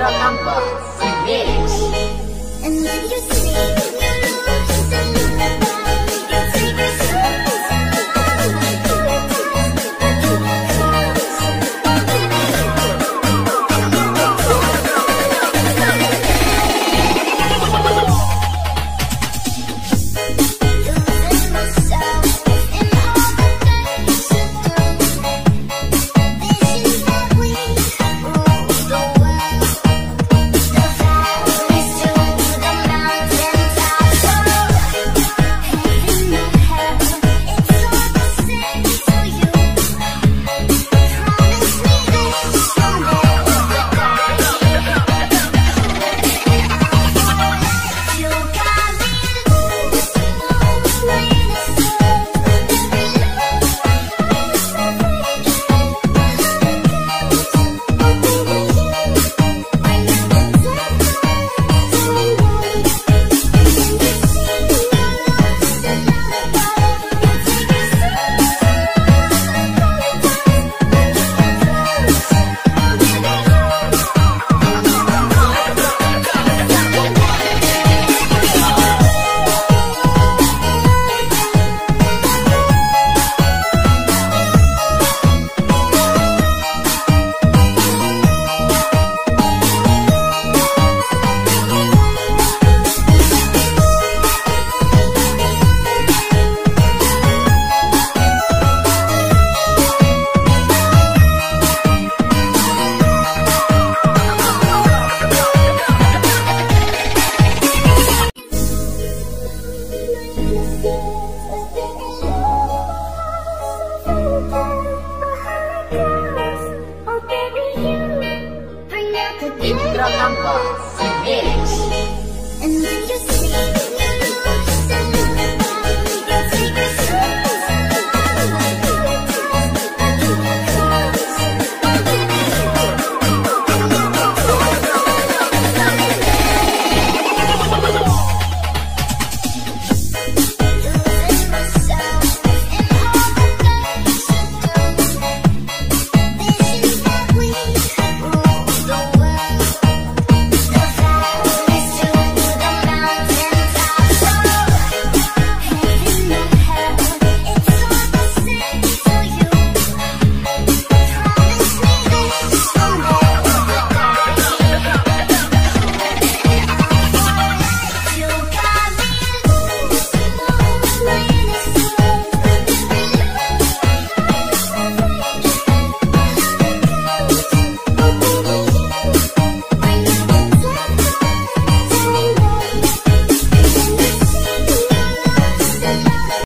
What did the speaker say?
Alejandro you Mix. Entra Campa,